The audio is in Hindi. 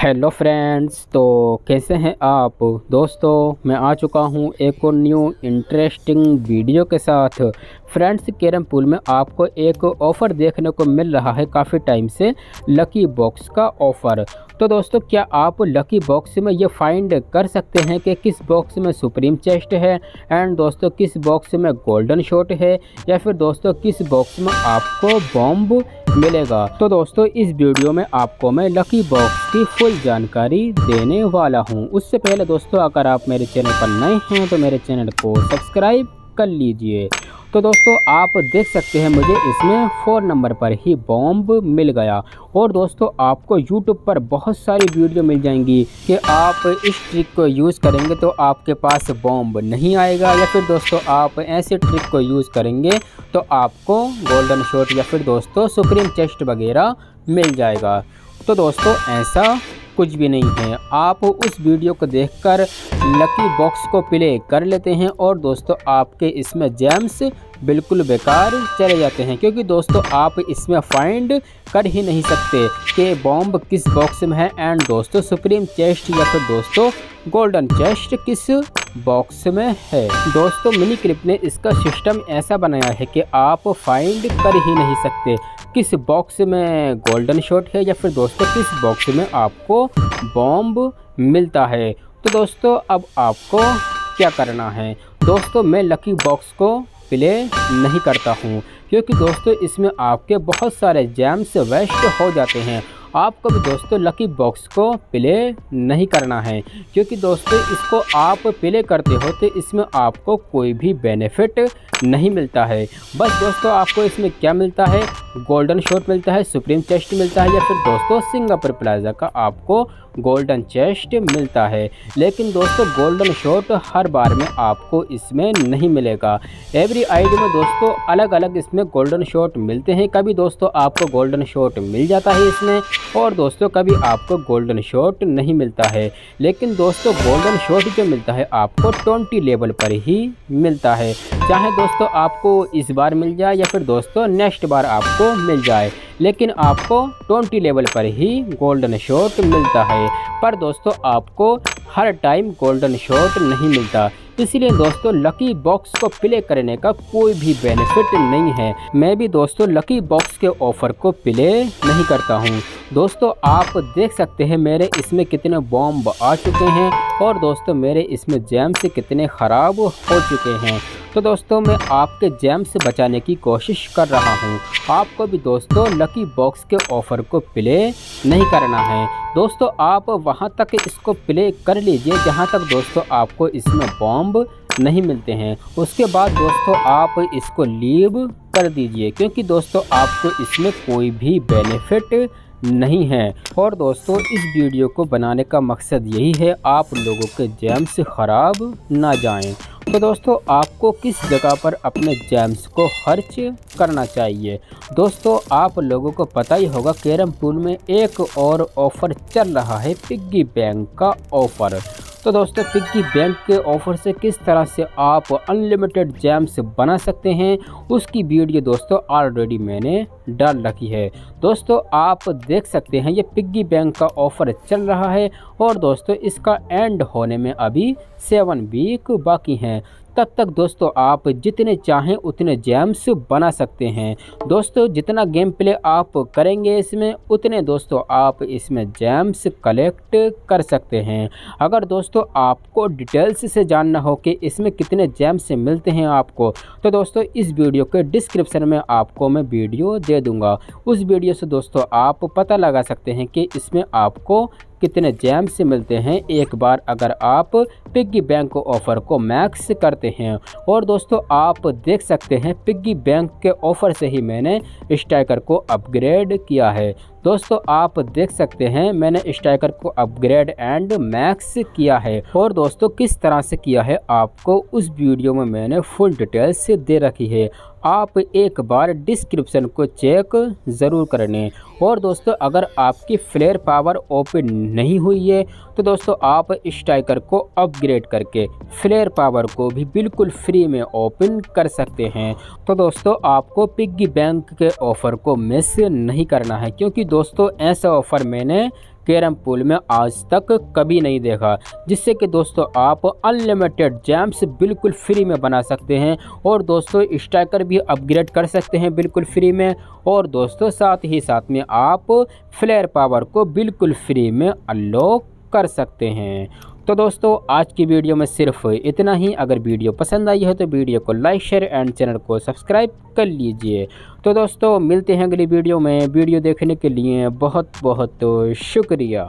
हेलो फ्रेंड्स तो कैसे हैं आप? दोस्तों, मैं आ चुका हूँ एक और न्यू इंटरेस्टिंग वीडियो के साथ। फ्रेंड्स कैरम पूल में आपको एक ऑफ़र देखने को मिल रहा है काफ़ी टाइम से लकी बॉक्स का ऑफ़र तो दोस्तों, क्या आप लकी बॉक्स में ये फाइंड कर सकते हैं कि किस बॉक्स में सुप्रीम चेस्ट है एंड दोस्तों, किस बॉक्स में गोल्डन शॉट है, या फिर दोस्तों, किस बॉक्स में आपको बॉम्ब मिलेगा। तो दोस्तों, इस वीडियो में आपको मैं लकी बॉक्स की फुल जानकारी देने वाला हूँ। उससे पहले दोस्तों, अगर आप मेरे चैनल पर नए हैं तो मेरे चैनल को सब्सक्राइब कर लीजिए। तो दोस्तों, आप देख सकते हैं मुझे इसमें फ़ोर नंबर पर ही बॉम्ब मिल गया। और दोस्तों, आपको यूट्यूब पर बहुत सारी वीडियो मिल जाएँगी कि आप इस ट्रिक को यूज़ करेंगे तो आपके पास बॉम्ब नहीं आएगा या फिर दोस्तों, आप ऐसे ट्रिक को यूज़ करेंगे तो आपको गोल्डन शॉट या फिर दोस्तों सुप्रीम चेस्ट वगैरह मिल जाएगा। तो दोस्तों, ऐसा कुछ भी नहीं है। आप उस वीडियो को देखकर लकी बॉक्स को प्ले कर लेते हैं और दोस्तों आपके इसमें जेम्स बिल्कुल बेकार चले जाते हैं, क्योंकि दोस्तों आप इसमें फाइंड कर ही नहीं सकते कि बॉम्ब किस बॉक्स में है। एंड दोस्तों सुप्रीम चेस्ट या फिर दोस्तों गोल्डन चेस्ट किस बॉक्स में है? दोस्तों मिनी क्लिप ने इसका सिस्टम ऐसा बनाया है कि आप फाइंड कर ही नहीं सकते। किस बॉक्स में गोल्डन शॉट है या फिर दोस्तों किस बॉक्स में आपको बॉम्ब मिलता है? तो दोस्तों अब आपको क्या करना है? दोस्तों मैं लकी बॉक्स को प्ले नहीं करता हूँ, क्योंकि दोस्तों इसमें आपके बहुत सारे जैम्स वेस्ट हो जाते हैं। आपको भी दोस्तों लकी बॉक्स को प्ले नहीं करना है। क्योंकि दोस्तों इसको आप प्ले करते हो तो इसमें आपको कोई भी बेनिफिट नहीं मिलता है। बस दोस्तों आपको इसमें क्या मिलता है? गोल्डन शॉट मिलता है सुप्रीम चेस्ट मिलता है या फिर दोस्तों सिंगापुर प्लाजा का आपको गोल्डन चेस्ट मिलता है। लेकिन दोस्तों गोल्डन शॉट हर बार में आपको इसमें नहीं मिलेगा। एवरी आईडी में दोस्तों अलग अलग इसमें गोल्डन शॉट मिलते हैं। कभी दोस्तों आपको गोल्डन शॉट मिल जाता है इसमें। और दोस्तों, कभी आपको गोल्डन शॉट नहीं मिलता है। लेकिन दोस्तों गोल्डन शॉट जो मिलता है, आपको ट्वेंटी लेवल पर ही मिलता है। चाहे दोस्तों, आपको इस बार मिल जाए या फिर दोस्तों नेक्स्ट बार आपको मिल जाए, लेकिन आपको ट्वेंटी लेवल पर ही गोल्डन शॉट मिलता है। पर दोस्तों, आपको हर टाइम गोल्डन शॉट नहीं मिलता। इसलिए दोस्तों लकी बॉक्स को प्ले करने का कोई भी बेनिफिट नहीं है। मैं भी दोस्तों लकी बॉक्स के ऑफ़र को प्ले नहीं करता हूँ। दोस्तों, आप देख सकते हैं मेरे इसमें कितने बॉम्ब आ चुके हैं और दोस्तों, मेरे इसमें जैम से कितने ख़राब हो चुके हैं। तो दोस्तों, मैं आपके जैम से बचाने की कोशिश कर रहा हूँ। आपको भी दोस्तों लकी बॉक्स के ऑफ़र को प्ले नहीं करना है। दोस्तों, आप वहाँ तक इसको प्ले कर लीजिए जहाँ तक दोस्तों, आपको इसमें बॉम्ब नहीं मिलते हैं। उसके बाद दोस्तों, आप इसको लीव कर दीजिए क्योंकि दोस्तों, आपको इसमें कोई भी बेनिफिट नहीं है। और दोस्तों, इस वीडियो को बनाने का मकसद यही है, आप लोगों के जैम्स ख़राब ना जाएँ। तो दोस्तों, आपको किस जगह पर अपने जैम्स को खर्च करना चाहिए? दोस्तों, आप लोगों को पता ही होगा, कैरम पूल में एक और ऑफ़र चल रहा है, पिग्गी बैंक का ऑफ़र। तो दोस्तों पिग्गी बैंक के ऑफ़र से किस तरह से आप अनलिमिटेड जैम्स बना सकते हैं, उसकी वीडियो दोस्तों ऑलरेडी मैंने डाल रखी है। दोस्तों, आप देख सकते हैं, ये पिग्गी बैंक का ऑफ़र चल रहा है और दोस्तों, इसका एंड होने में अभी सेवन वीक बाकी हैं। तब तक दोस्तों आप जितने चाहें उतने जैम्स बना सकते हैं। दोस्तों, जितना गेम प्ले आप करेंगे इसमें, उतने दोस्तों आप इसमें जैम्स कलेक्ट कर सकते हैं। अगर दोस्तों आपको डिटेल्स से जानना हो कि इसमें कितने जैम्स मिलते हैं आपको तो दोस्तों इस वीडियो के डिस्क्रिप्शन में आपको मैं वीडियो दे दूँगा। उस वीडियो से दोस्तों आप पता लगा सकते हैं कि इसमें आपको कितने जैम से मिलते हैं, एक बार अगर आप पिग्गी बैंक ऑफ़र को मैक्स करते हैं। और दोस्तों, आप देख सकते हैं पिग्गी बैंक के ऑफ़र से ही मैंने स्ट्राइकर को अपग्रेड किया है। दोस्तों, आप देख सकते हैं मैंने स्ट्राइकर को अपग्रेड एंड मैक्स किया है। और दोस्तों, किस तरह से किया है, आपको उस वीडियो में मैंने फुल डिटेल्स दे रखी है। आप एक बार डिस्क्रिप्शन को चेक ज़रूर कर लें और दोस्तों, अगर आपकी फ्लेयर पावर ओपन नहीं हुई है तो दोस्तों, आप स्ट्राइकर को अपग्रेड करके फ्लेयर पावर को भी बिल्कुल फ्री में ओपन कर सकते हैं। तो दोस्तों, आपको पिग्गी बैंक के ऑफ़र को मिस नहीं करना है, क्योंकि दोस्तों, ऐसा ऑफ़र मैंने कैरम पूल में आज तक कभी नहीं देखा, जिससे कि दोस्तों आप अनलिमिटेड जैम्स बिल्कुल फ्री में बना सकते हैं और दोस्तों स्ट्राइकर भी अपग्रेड कर सकते हैं बिल्कुल फ्री में और दोस्तों साथ ही साथ में आप फ्लेयर पावर को बिल्कुल फ्री में अनलॉक कर सकते हैं। तो दोस्तों, आज की वीडियो में सिर्फ़ इतना ही। अगर वीडियो पसंद आई है तो वीडियो को लाइक, शेयर एंड चैनल को सब्सक्राइब कर लीजिए। तो दोस्तों, मिलते हैं अगली वीडियो में। वीडियो देखने के लिए बहुत बहुत शुक्रिया।